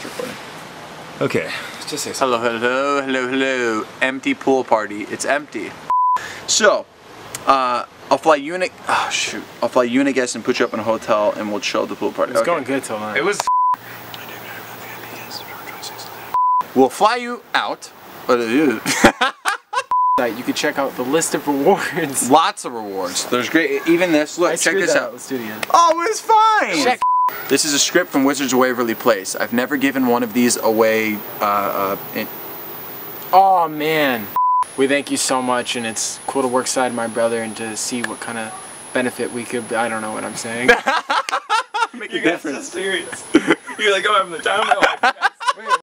it's recording. Okay, just say something. Hello, hello, hello, hello. Empty pool party. It's empty. So, uh, I'll fly you oh shoot, I'll fly you and guest and put you up in a hotel and we'll chill at the pool party. It's Okay. going good till then. It was. We'll fly you out. Site, You could check out the list of rewards. Lots of rewards. There's great. Even this. Look, I check this that out. Let's do it again. Oh, it's fine. Check. This is a script from Wizards of Waverly Place. I've never given one of these away. Uh, uh, in, Oh man. We thank you so much, and it's cool to work side my brother and to see what kind of benefit we could. I don't know what I'm saying. make a difference. serious. You're like, oh, I'm having the time of my life.